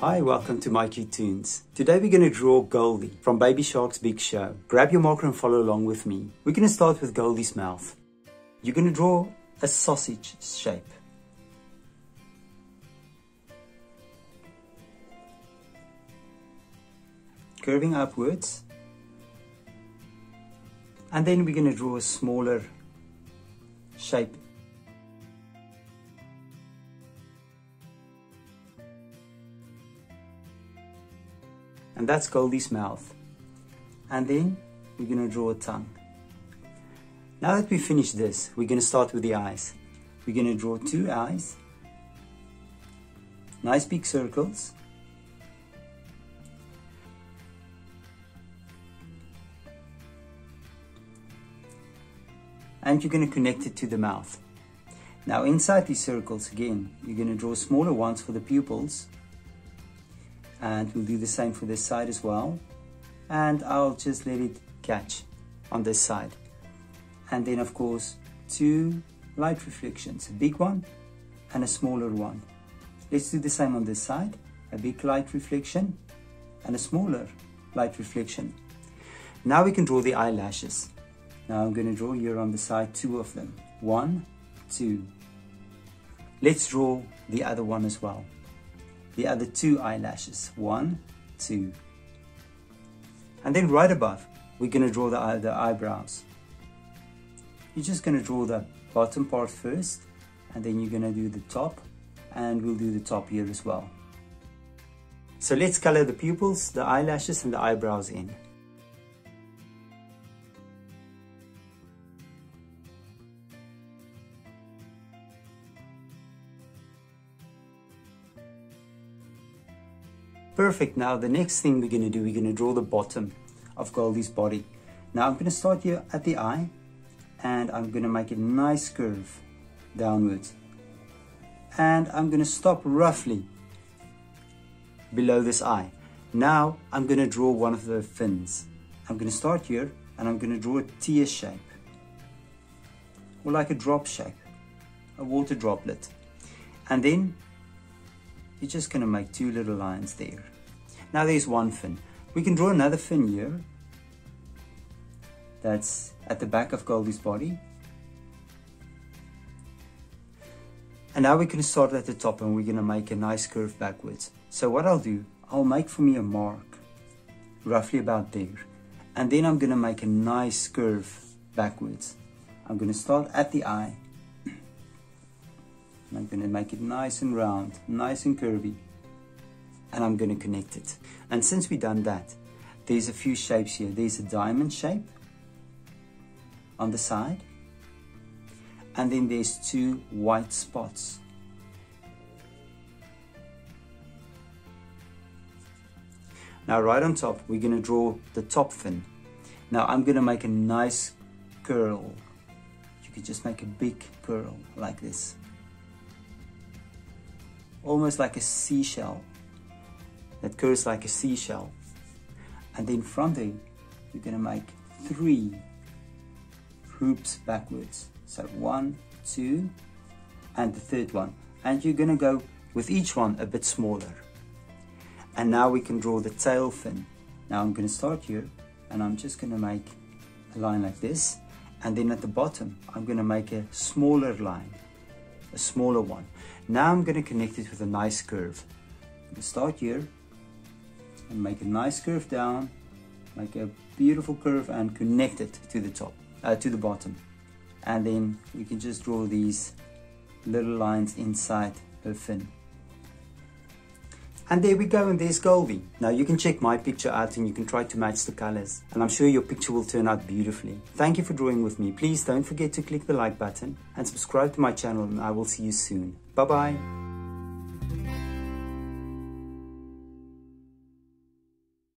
Hi, welcome to Cute Toons. Today we're going to draw Goldie from Baby Shark's Big Show. Grab your marker and follow along with me. We're going to start with Goldie's mouth. You're going to draw a sausage shape. Curving upwards. And then we're going to draw a smaller shape and that's Goldie's mouth. And then we're going to draw a tongue. Now that we finished this, we're going to start with the eyes. We're going to draw two eyes, nice big circles. And you're going to connect it to the mouth. Now inside these circles again, you're going to draw smaller ones for the pupils and we'll do the same for this side as well. And I'll just let it catch on this side. And then of course two light reflections a big one and a smaller one. Let's do the same on this side a big light reflection and a smaller light reflection. Now we can draw the eyelashes. Now I'm going to draw here on the side two of them. One two. Let's draw the other one as well the other two eyelashes. One, two. And then right above, we're going to draw the, the eyebrows. You're just going to draw the bottom part first, and then you're going to do the top, and we'll do the top here as well. So let's color the pupils, the eyelashes, and the eyebrows in. Perfect. Now the next thing we're going to do, we're going to draw the bottom of Goldie's body. Now I'm going to start here at the eye and I'm going to make a nice curve downwards. And I'm going to stop roughly below this eye. Now I'm going to draw one of the fins. I'm going to start here and I'm going to draw a tear shape or like a drop shape, a water droplet. And then you're just going to make two little lines there. Now there's one fin. We can draw another fin here. That's at the back of Goldie's body. And now we can start at the top and we're going to make a nice curve backwards. So what I'll do, I'll make for me a mark, roughly about there. And then I'm going to make a nice curve backwards. I'm going to start at the eye I'm going to make it nice and round, nice and curvy. And I'm going to connect it. And since we've done that, there's a few shapes here. There's a diamond shape on the side. And then there's two white spots. Now right on top, we're going to draw the top fin. Now I'm going to make a nice curl. You could just make a big curl like this almost like a seashell that curves like a seashell. And then from there, you're gonna make three hoops backwards. So one, two, and the third one. And you're gonna go with each one a bit smaller. And now we can draw the tail fin. Now I'm gonna start here and I'm just gonna make a line like this. And then at the bottom, I'm gonna make a smaller line a smaller one. Now I'm going to connect it with a nice curve. Start here and make a nice curve down, make a beautiful curve and connect it to the top, uh, to the bottom. And then we can just draw these little lines inside her fin. And there we go, and there's Goldie. Now you can check my picture out and you can try to match the colors. And I'm sure your picture will turn out beautifully. Thank you for drawing with me. Please don't forget to click the like button and subscribe to my channel and I will see you soon. Bye bye.